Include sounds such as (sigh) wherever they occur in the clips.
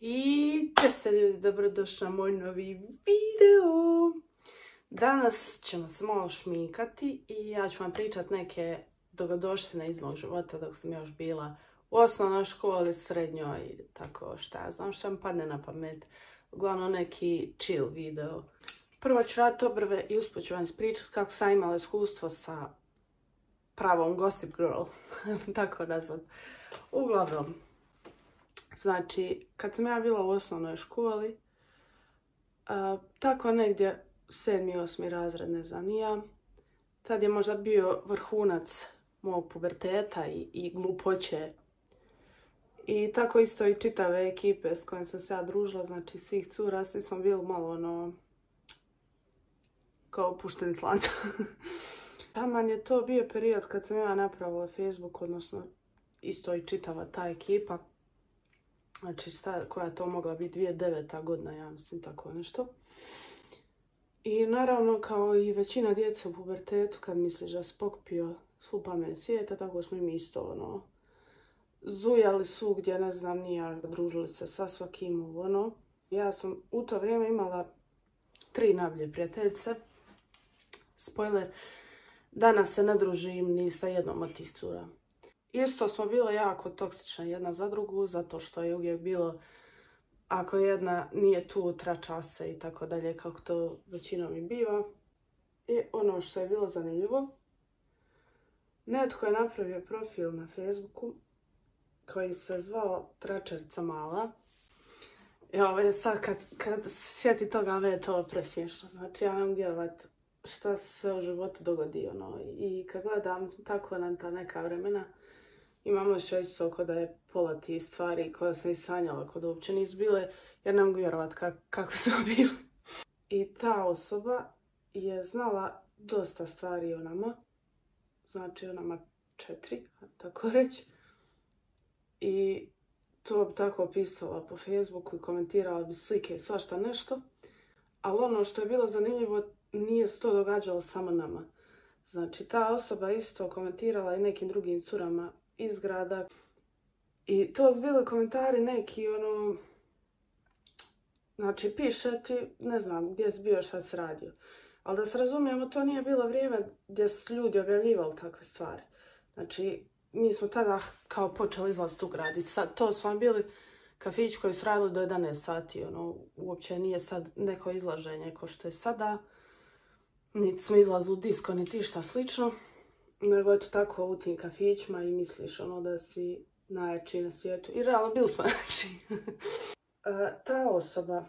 I česte ljudi, dobrodošli na moj novi video. Danas ćemo se malo šminkati i ja ću vam pričat neke dogodoštine iz mog života dok sam još bila u osnovnoj školi, srednjoj i tako šta ja znam šta mi padne na pamet. Uglavnom neki chill video. Prvo ću raditi obrve i usput ću vam ispričati kako sam imala iskustvo sa pravom gossip girl, (laughs) tako nazvat. Uglavnom, Znači, kad sam ja bila u osnovnoj školi, tako negdje sedmi, osmi razred, ne znam, ja, tad je možda bio vrhunac mog puberteta i, i glupoće. I tako isto i čitave ekipe s kojim sam se ja družila, znači svih cura, svi smo bili malo ono, kao pušteni slanca. (laughs) Taman je to bio period kad sam ja napravila Facebook, odnosno isto i čitava ta ekipa. Znači, šta, koja je to mogla biti 2009. godina, ja mislim, tako nešto. I naravno, kao i većina djece u pubertetu, kad misliš da si pokupio svu pamet svijeta, tako smo i mi isto, ono, zujali svugdje, ne znam, nija, družili se sa svakim, ono. Ja sam u to vrijeme imala tri najbolje prijateljice. Spoiler, danas se ne družim ni sa jednom od tih cura. Isto smo bile jako toksične jedna za drugu, zato što je uvijek bilo ako jedna nije tu, trača se i tako dalje, kako to većinom i biva. I ono što je bilo zanimljivo, netko je napravio profil na Facebooku koji se zvao Tračarica Mala. I ovo sad kad, kad sjeti toga, ove je to presmiješno. Znači ja nam vjerovat šta se u životu dogodi. Ono. I kad gledam tako nam ta neka vremena, imamo još isto da je pola tih stvari koje sam i sanjala kod uopće nisu bile, jer ne mogu vjerovat kako su (laughs) bili. I ta osoba je znala dosta stvari o nama, znači o nama četiri, tako reći. I to bi tako pisala po Facebooku i komentirala bi slike i svašta nešto. Ali ono što je bilo zanimljivo, nije se to događalo samo nama. Znači, ta osoba isto komentirala i nekim drugim curama iz grada. I to su bili komentari neki, ono, znači piše ti, ne znam gdje si bio, šta si radio. Ali da se razumijemo, to nije bilo vrijeme gdje su ljudi objavljivali takve stvari. Znači, mi smo tada kao počeli izlaziti u grad sad to su vam bili kafić koji su radili do 11 sati, ono, uopće nije sad neko izlaženje ko što je sada. Niti smo izlazili u disko, niti šta slično nego eto tako u tim kafićima i misliš ono da si najjači na svijetu. I realno bili smo (laughs) najjači. E, ta osoba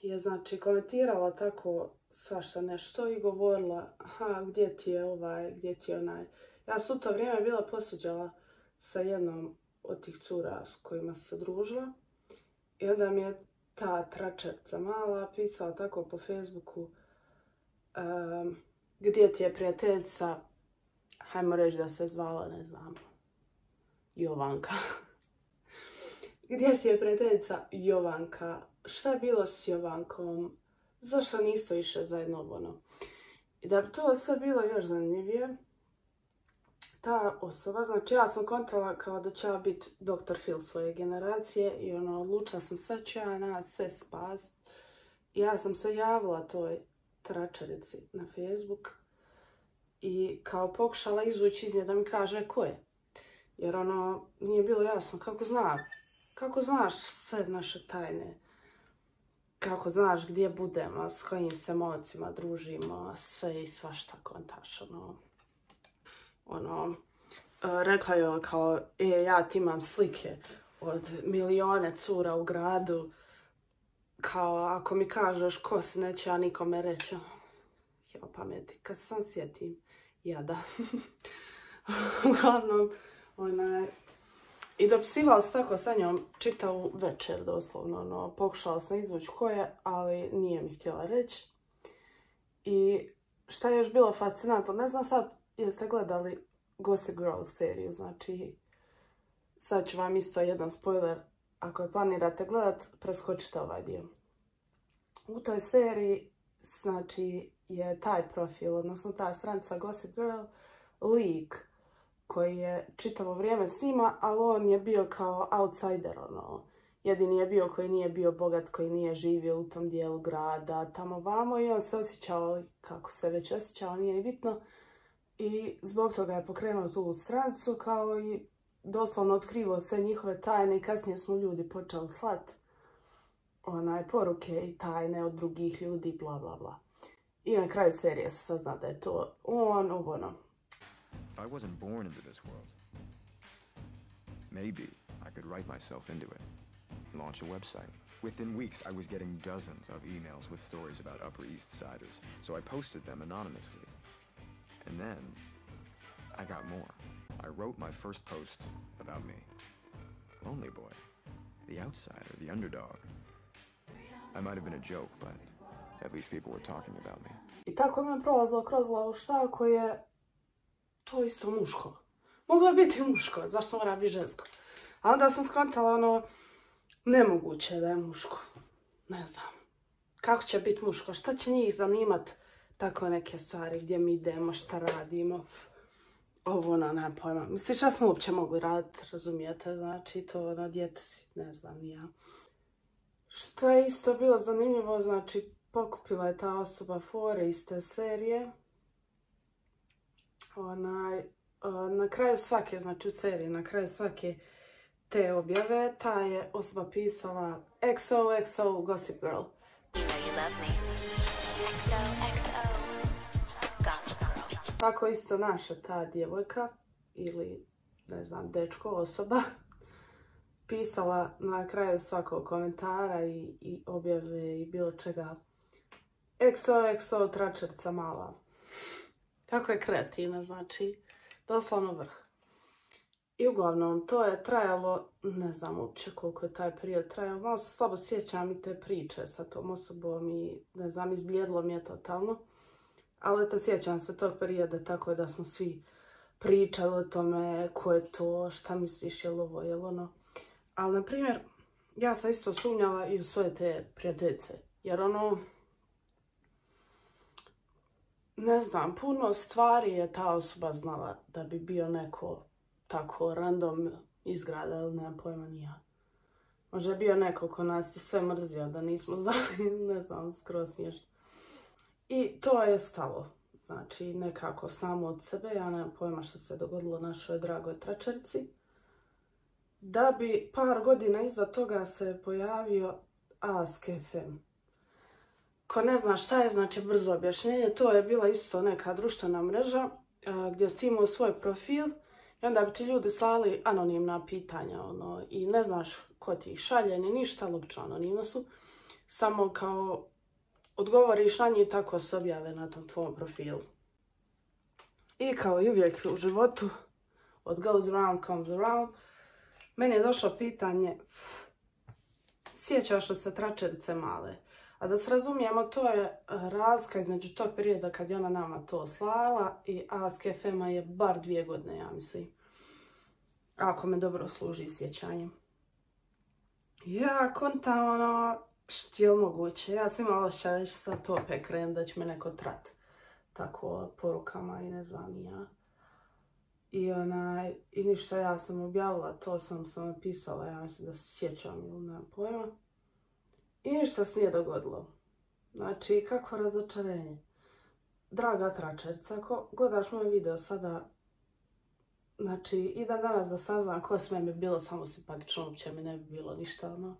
je znači komentirala tako svašta nešto i govorila aha gdje ti je ovaj, gdje ti je onaj. Ja sam u to vrijeme bila posuđala sa jednom od tih cura s kojima se družila i onda mi je ta tračerca mala pisala tako po Facebooku gdje ti je prijateljica, hajmo reći da se zvala, ne znam, Jovanka. (laughs) gdje ti je prijateljica Jovanka? Šta je bilo s Jovankom? Zašto nisu više zajedno ono? I da bi to sve bilo još zanimljivije, ta osoba, znači ja sam kontala kao da će biti doktor Phil svoje generacije i ono, odlučila sam sve ću ja na sve spas. Ja sam se javila toj tračarici na Facebook i kao pokušala izvući iz nje da mi kaže ko je. Jer ono, nije bilo jasno kako zna, kako znaš sve naše tajne. Kako znaš gdje budemo, s kojim se mocima družimo, sve i svašta kontaš, ono. Ono, e, rekla joj kao, e, ja ti imam slike od milijone cura u gradu. Kao, ako mi kažeš ko si, neće ja nikome reći ja pameti, kad sam sjetim, jada. (laughs) Uglavnom, onaj, i dopisivala se tako sa njom čitavu večer doslovno, ono, pokušala sam izvući ko je, ali nije mi htjela reći. I šta je još bilo fascinantno, ne znam sad jeste gledali Gossip Girl seriju, znači sad ću vam isto jedan spoiler, ako je planirate gledat, preskočite ovaj dio. U toj seriji, znači, je taj profil, odnosno ta stranica Gossip Girl, lik koji je čitavo vrijeme s njima, ali on je bio kao outsider, ono. jedini je bio koji nije bio bogat, koji nije živio u tom dijelu grada, tamo vamo i on se osjećao kako se već osjećao, nije ni bitno. I zbog toga je pokrenuo tu strancu kao i doslovno otkrivo sve njihove tajne i kasnije smo ljudi počeli slat onaj poruke i tajne od drugih ljudi, bla bla bla. I na kraju serije se sazna da je to on, ono. If I wasn't born into this world, maybe I could write myself into it. Launch a website. Within weeks, I was getting dozens of emails with stories about Upper East Siders, so I posted them anonymously. And then, I got more. I wrote my first post about me. Lonely boy. The outsider, the underdog. I might have been a joke, but at least people were talking about me. I tako mi je prolazilo kroz glavu šta ako je to isto muško. Moglo je biti muško, zašto mora biti žensko? A onda sam skontala ono, nemoguće da je muško. Ne znam. Kako će biti muško? Šta će njih zanimat tako neke stvari gdje mi idemo, šta radimo? Ovo ono, ne pojma. Mislim, šta smo uopće mogli raditi, razumijete? Znači, to na djeteci, ne znam, ja. Što je isto bilo zanimljivo, znači, pokupila je ta osoba fore iz te serije. Onaj, na kraju svake, znači u seriji, na kraju svake te objave, ta je osoba pisala XOXO Gossip Girl. You know you love me. XOXO Gossip Girl. Tako isto naša ta djevojka ili ne znam, dečko, osoba (laughs) pisala na kraju svakog komentara i, i objave i bilo čega XOXO tračerca mala. Kako je kreativna, znači doslovno vrh. I uglavnom, to je trajalo, ne znam uopće koliko je taj period trajao, malo se slabo sjećam i te priče sa tom osobom i ne znam, izblijedilo mi je totalno. Ali eto, sjećam se tog perioda tako da smo svi pričali o tome ko je to, šta misliš, je li ovo, je li ono. Ali, na primjer, ja sam isto sumnjala i u svoje te prijateljice. Jer ono, ne znam, puno stvari je ta osoba znala da bi bio neko tako random izgrada, ali nemam pojma nija. Možda je bio neko ko nas je sve mrzio da nismo (laughs) znali, ne znam, skroz smiješno. I to je stalo. Znači, nekako samo od sebe, ja nemam pojma što se dogodilo našoj dragoj tračerci. Da bi par godina iza toga se pojavio Ask FM. Ko ne zna šta je, znači brzo objašnjenje, to je bila isto neka društvena mreža gdje ste imao svoj profil i onda bi ti ljudi slali anonimna pitanja ono, i ne znaš ko ti ih šalje ni ništa, logično anonimno su. Samo kao odgovoriš na njih tako se objave na tom tvom profilu. I kao i uvijek u životu, what goes around comes around, meni je došlo pitanje, sjećaš se tračerice male? A da se razumijemo, to je e, razlika između tog perioda kad je ona nama to slala i Ask fm je bar dvije godine, ja mislim. Ako me dobro služi sjećanje. Ja kontam ono, što moguće. Ja sam imala osjećaj da će sad to opet da će me neko trat. Tako porukama i ne znam ja. I onaj, i ništa ja sam objavila, to sam sam napisala, ja mislim da se sjećam ili nemam pojma. I ništa se nije dogodilo. Znači, kakvo razočarenje. Draga tračerica, ako gledaš moj video sada, znači, i da danas da saznam ko sve mi bilo samo simpatično, uopće mi ne bi bilo ništa, ono.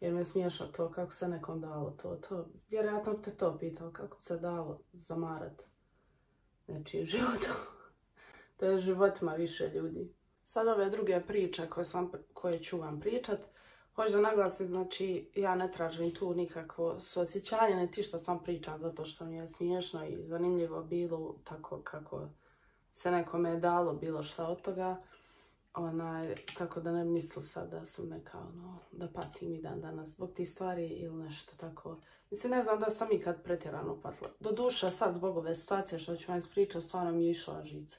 Jer me smiješno to kako se nekom dalo to, to. Vjerojatno te to pitao kako se dalo zamarat nečijim (laughs) životom. to je životima više ljudi. Sad ove druge priče koje, sam, koje ću vam pričat, Hoću da naglasim, znači, ja ne tražim tu nikakvo suosjećanje, ne ti što sam pričam zato što mi je smiješno i zanimljivo bilo tako kako se nekome dalo bilo šta od toga. Onaj, tako da ne misli sad da sam neka, ono, da patim i dan danas zbog tih stvari ili nešto tako. Mislim, ne znam da sam ikad pretjerano patila. Do duše sad zbog ove situacije što ću vam ispričati, stvarno mi je išla žica.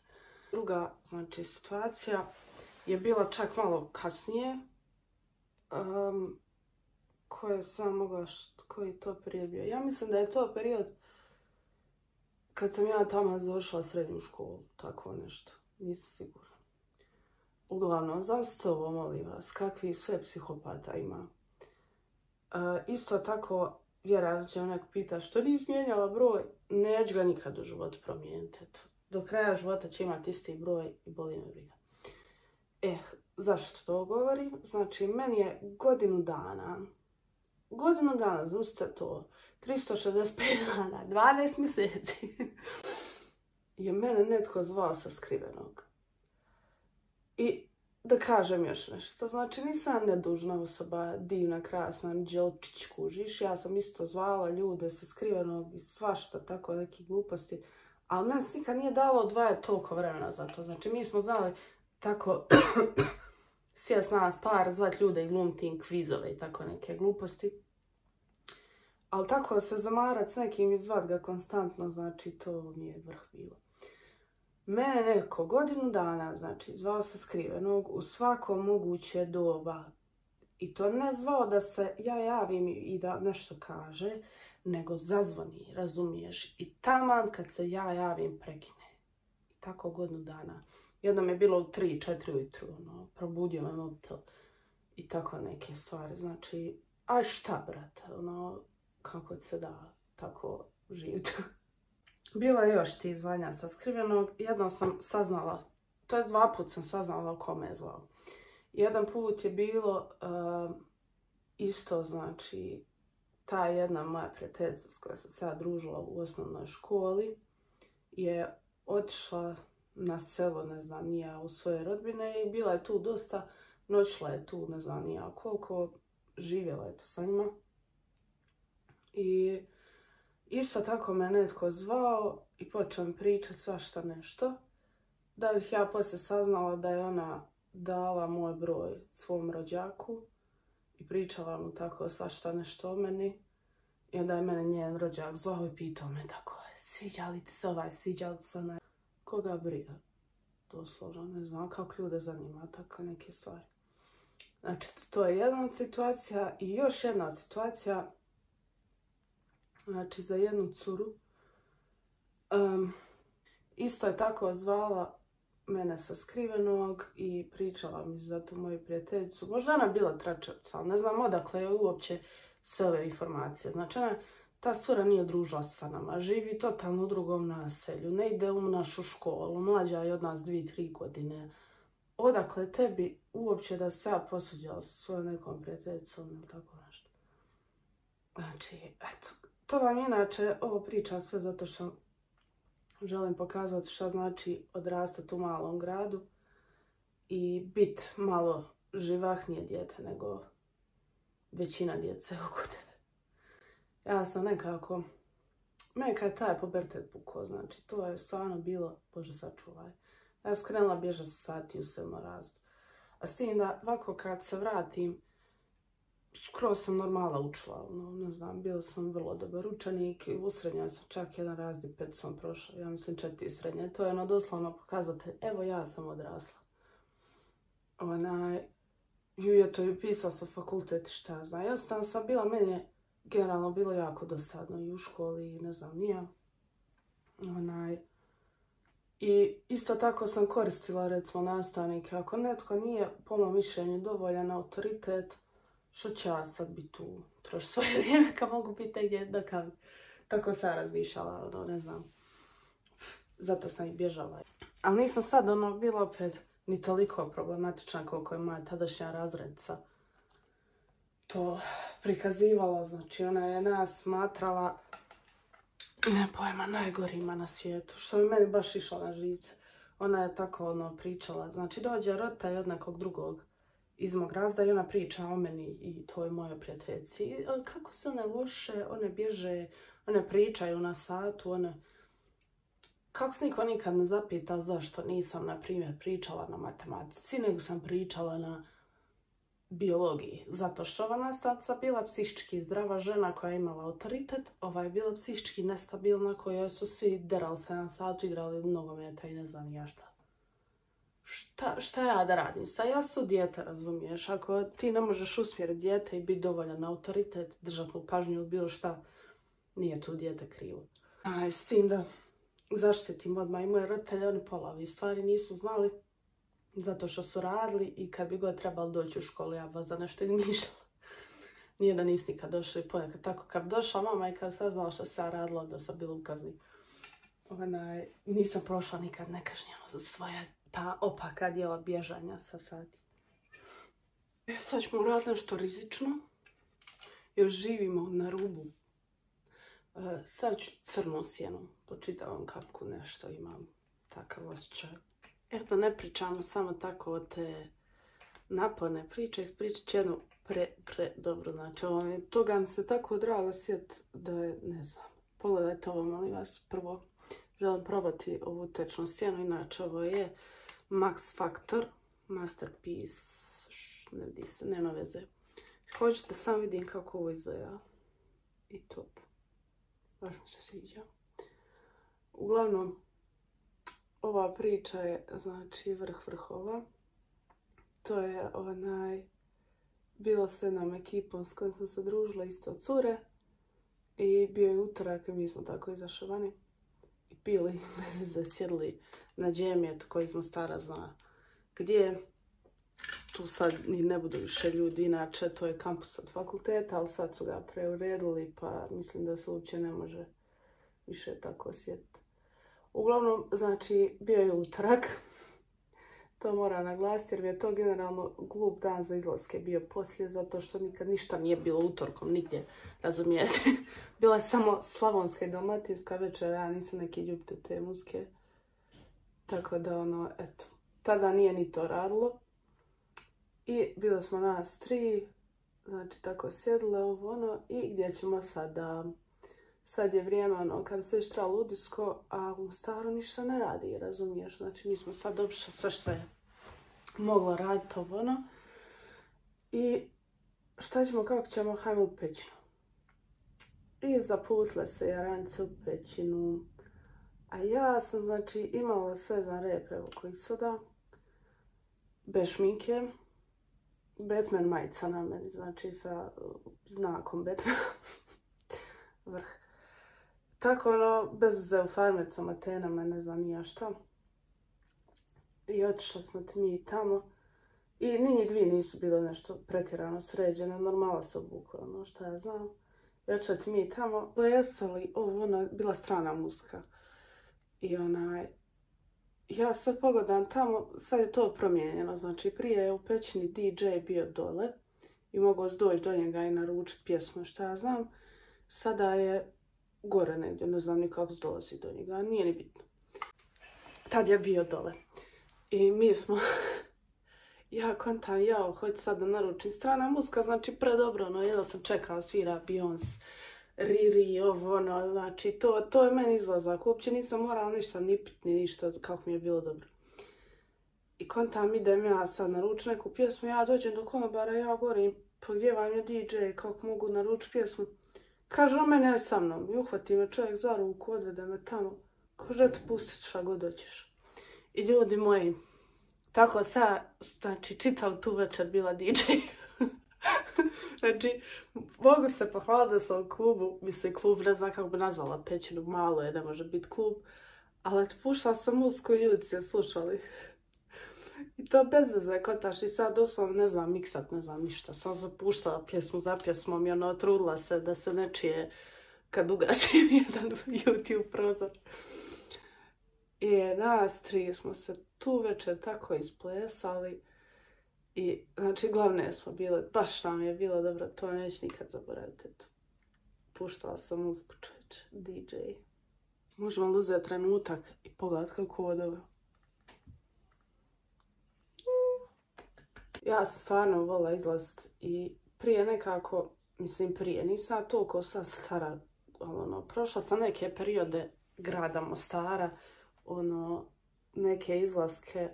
Druga, znači, situacija je bila čak malo kasnije, um, koje sam mogla, koji to period bio. Ja mislim da je to period kad sam ja tamo završila srednju školu, tako nešto. Nisam sigurna. Uglavnom, zamislite ovo, molim vas, kakvi sve psihopata ima. E, isto tako, vjerojatno će neko pita, što nisi mijenjala broj? Neću ga nikad u životu promijeniti. Do kraja života će imati isti broj i boli me briga. E, zašto to govorim? Znači, meni je godinu dana, godinu dana, zamislite to, 365 dana, 12 mjeseci, (laughs) je mene netko zvao sa skrivenog. I da kažem još nešto, znači nisam nedužna osoba, divna, krasna, dželčić kužiš, ja sam isto zvala ljude sa skrivenog i svašta, tako neke gluposti, ali se nikad nije dalo odvajati toliko vremena za to, znači mi smo znali tako (clears throat) sjest nas par, zvat ljude i glumiti kvizove i tako neke gluposti. Ali tako se zamarat s nekim i zvat ga konstantno, znači to mi je vrh bilo. Mene neko godinu dana, znači, zvao se skrivenog u svako moguće doba. I to ne zvao da se ja javim i da nešto kaže, nego zazvoni, razumiješ. I taman kad se ja javim prekine. I tako godinu dana. Jednom je bilo u 3-4 ujutru, ono, probudio me mobitel i tako neke stvari. Znači, a šta, brate, ono, kako se da tako živjeti. (laughs) Bilo je još ti zvanja sa skrivenog. Jednom sam saznala, to jest dva put sam saznala o kome je zvao. Jedan put je bilo uh, isto, znači, ta jedna moja prijateljica s kojoj sam se ja družila u osnovnoj školi je otišla na selo, ne znam, nija u svoje rodbine i bila je tu dosta, noćila je tu, ne znam, nija koliko, živjela je to sa njima. I isto tako me netko zvao i počeo mi pričati svašta nešto. Da bih ja poslije saznala da je ona dala moj broj svom rođaku i pričala mu tako svašta nešto o meni. I onda je mene njen rođak zvao i pitao me tako, sviđa li ti se ovaj, sviđa li ti se onaj. Koga briga? Doslovno, ne znam kako ljude zanima tako neke stvari. Znači, to je jedna situacija i još jedna situacija znači za jednu curu. Isto je tako zvala mene sa skrivenog i pričala mi za tu moju prijateljicu. Možda ona bila tračevca, ali ne znam odakle je uopće sve ove informacije. Znači ona, ta cura nije družila sa nama, živi totalno u drugom naselju, ne ide u našu školu, mlađa je od nas dvije, tri godine. Odakle tebi uopće da se ja posuđala sa svojom nekom prijateljicom ili tako nešto. Znači, eto, to vam inače, ovo pričam sve zato što želim pokazati šta znači odrastati u malom gradu i bit malo živahnije dijete nego većina djece (laughs) oko tebe. Ja sam nekako, neka je taj pubertet pukao, znači to je stvarno bilo, bože sačuvaj. Ja sam krenula bježati sati u sedmorazdu. A s tim da ovako kad se vratim, skroz sam normala učila, ono, ne znam, bila sam vrlo dobar učenik i u srednjoj sam čak jedan razdi pet sam prošla, ja mislim četiri srednje. To je ono doslovno pokazatelj, evo ja sam odrasla. Onaj, ju je to i pisala sa fakultet šta znam. Ja sam sam bila, meni je generalno bilo jako dosadno i u školi i ne znam, nije. Onaj, i isto tako sam koristila recimo nastavnike. Ako netko nije po mom mišljenju dovoljan autoritet, što će ja sad biti tu, troši svoje (laughs) vrijeme kad mogu biti negdje da. Tako sam razmišljala, ono, ne znam. Zato sam i bježala. Ali nisam sad ono bila opet ni toliko problematična koliko je moja tadašnja razredca to prikazivala. Znači ona je nas smatrala ne pojma najgorima na svijetu. Što bi meni baš išlo na žice. Ona je tako ono pričala. Znači dođe rota od nekog drugog iz mog razda i ona priča o meni i toj mojoj prijateljici. Kako su one loše, one bježe, one pričaju na satu, one... Kako se niko nikad ne zapita zašto nisam, na primjer, pričala na matematici, nego sam pričala na biologiji. Zato što ova nastavca bila psihički zdrava žena koja je imala autoritet, ova je bila psihički nestabilna koja su svi derali se na satu, igrali nogometa i ne znam ja šta šta, šta ja da radim? Sa ja su dijete, razumiješ? Ako ti ne možeš usmjeriti dijete i biti dovoljan autoritet, držati mu pažnju ili bilo šta, nije tu dijete krivo. Aj, s tim da zaštitim odmah i moje roditelje, oni pola stvari nisu znali. zato što su radili i kad bi god trebalo doći u školu, ja vas za nešto izmišljala. (laughs) Nije da nisi nikad došli, ponekad tako kad bi došla mama i kad saznala što se ja radila, da sam bila u kazni. Onaj, nisam prošla nikad nekažnjeno za svoja ta opaka dijela bježanja sa sati. E, sad ćemo uraditi nešto rizično. Još živimo na rubu. E, sad ću crnu sjenu. Počitavam kapku nešto imam takav osjećaj. Eto, ne pričamo samo tako o te napone priče, ispričat ću jednu pre, pre dobro. Znači, mi, toga mi se tako drago sjet da je, ne znam, pogledajte ovo, molim vas, prvo želim probati ovu tečnu sjenu, inače ovo je Max Factor Masterpiece, ne vidi se, nema veze. Hoćete sam vidim kako ovo izgleda. I top. Baš mi se sviđa. Uglavnom, ova priča je, znači, vrh vrhova. To je onaj, bilo se nam ekipom s kojom sam se družila, isto cure. I bio je utorak i mi smo tako izašli vani. I pili, (laughs) zasjedli na džemijet koji smo stara zna gdje. Tu sad ni ne budu više ljudi, inače to je kampus od fakulteta, ali sad su ga preuredili pa mislim da se uopće ne može više tako osjetiti. Uglavnom, znači, bio je utorak. To mora naglasiti jer mi je to generalno glup dan za izlaske bio poslije, zato što nikad ništa nije bilo utorkom, nigdje, razumijete. (laughs) Bila je samo slavonska i dalmatinska večer, ja nisam neki ljubitelj te muske. Tako da, ono, eto, tada nije ni to radilo. I bilo smo nas tri, znači tako sjedile ovo ono, i gdje ćemo sada sad je vrijeme ono kad se treba ludisko, a u staro ništa ne radi, razumiješ? Znači nismo sad uopće sve što je moglo raditi ovo ono. I šta ćemo, kako ćemo, hajmo u pećinu. I zaputile se jaranice u pećinu. A ja sam znači imala sve za rep, evo koji sada. Bez šminke. Batman majica na meni, znači sa znakom Batmana. (laughs) Vrh. Tako ono, bez zeufarmicama, tenama, ne znam nija šta. I otišli smo mi tamo. I ni dvije nisu bile nešto pretjerano sređene, normala se obukla, ono šta ja znam. I otišli mi tamo, plesali, ovo ono, bila strana muska. I onaj, ja sad pogledam tamo, sad je to promijenjeno, znači prije je u pećini DJ bio dole i mogao doći do njega i naručiti pjesmu, šta ja znam. Sada je gore negdje, ne znam ni kako dolazi do njega, nije ni bitno. Tad je bio dole. I mi smo, (laughs) ja kontam, ja hoću sad da naručim strana muska, znači predobro, no jedno sam čekala svira Beyoncé, Riri, ovo, ono, znači to, to je meni izlazak, uopće nisam morala ništa ni ništa, kako mi je bilo dobro. I kontam idem ja sad naručiti neku pjesmu, ja dođem do konobara, ja govorim, pa gdje vam je DJ, kako mogu naručiti pjesmu? Kaže, o mene je sa mnom. I uhvati me čovjek za ruku, odvede me tamo. Kaže, eto, pustit šta god doćeš. Ljudi moji, tako sa, znači, čitav tu večer bila DJ. (laughs) znači, mogu se pohvaliti da sam u klubu, mislim, klub, ne znam kako bi nazvala pećinu, malo je, ne može biti klub. Ali eto, puštala sam muziku i ljudi se slušali. I to bez veze kotaš i sad doslovno ne znam miksat, ne znam ništa. Sam zapuštala pjesmu za pjesmom i ono trudila se da se ne čije kad ugasim (laughs) jedan YouTube prozor. I nas tri smo se tu večer tako isplesali. I znači glavne smo bile, baš nam je bilo dobro, to neću nikad zaboraviti. Puštala sam muziku čovječe, DJ. Možemo li uzeti trenutak i pogledati kako ovo dobro. ja sam stvarno volila izlazit i prije nekako, mislim prije, nisam toliko sad stara, ono, prošla sam neke periode grada Mostara, ono, neke izlaske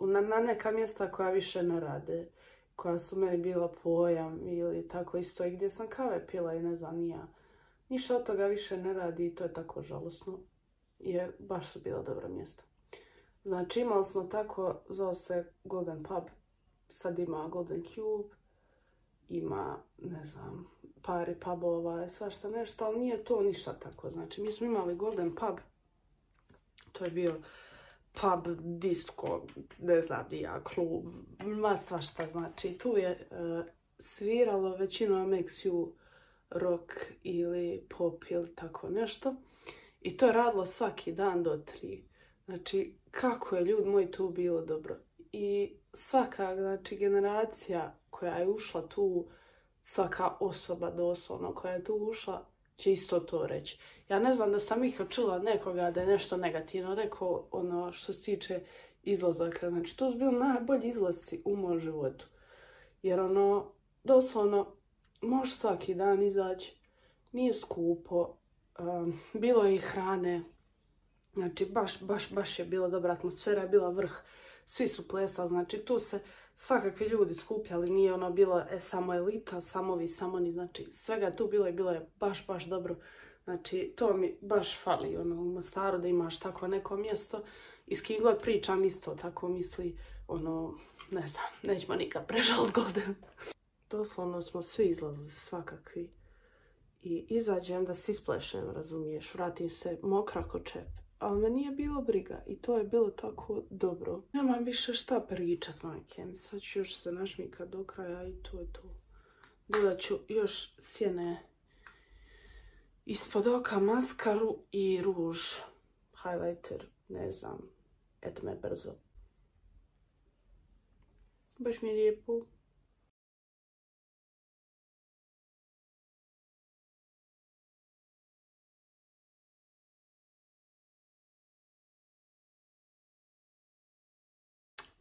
na, na neka mjesta koja više ne rade, koja su meni bila pojam ili tako isto i gdje sam kave pila i ne znam nija. Ništa od toga više ne radi i to je tako žalosno, jer baš su bila dobra mjesta. Znači imali smo tako, zove se Golden Pub, sad ima Golden Cube, ima, ne znam, pari pubova, svašta nešto, ali nije to ništa tako. Znači, mi smo imali Golden Pub, to je bio pub, disco, ne znam ja, klub, ma svašta znači. Tu je uh, sviralo većinu MXU rock ili pop ili tako nešto. I to je radilo svaki dan do tri. Znači, kako je ljud moj tu bilo dobro. I svaka znači, generacija koja je ušla tu, svaka osoba doslovno koja je tu ušla, će isto to reći. Ja ne znam da sam ikad čula nekoga da je nešto negativno rekao ono što se tiče izlazaka. Znači, to su bili najbolji izlazci u mom životu. Jer ono, doslovno, možeš svaki dan izaći, nije skupo, um, bilo je i hrane, znači baš, baš, baš je bila dobra atmosfera, je bila vrh, svi su plesali, znači tu se svakakvi ljudi skupljali, nije ono bilo e, samo elita, samo vi, samo ni, znači svega tu bilo i bilo je baš, baš dobro. Znači, to mi baš fali, ono, u Mostaru da imaš tako neko mjesto i s kim god pričam isto tako misli, ono, ne znam, nećemo nikad prežal Golden. (laughs) Doslovno smo svi izlazili, svakakvi. I izađem da se isplešem, razumiješ, vratim se mokra ko. Ali me nije bilo briga i to je bilo tako dobro. Nemam više šta pričat, majke. Sad ću još se našmikat do kraja i to je to. Dodat ću još sjene ispod oka maskaru i ruž. Highlighter, ne znam. Eto me brzo. Baš mi je lijepo.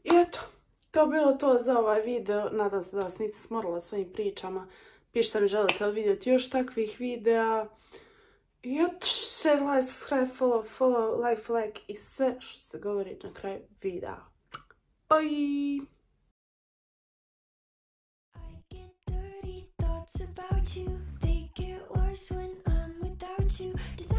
I eto, to bilo to za ovaj video. Nadam se da vas nisam smorila svojim pričama. Pišite mi želite li vidjeti još takvih videa. I eto, share, like, subscribe, follow, follow, like, like i sve što se govori na kraju videa. Bye! about you. They get worse when I'm without you. Just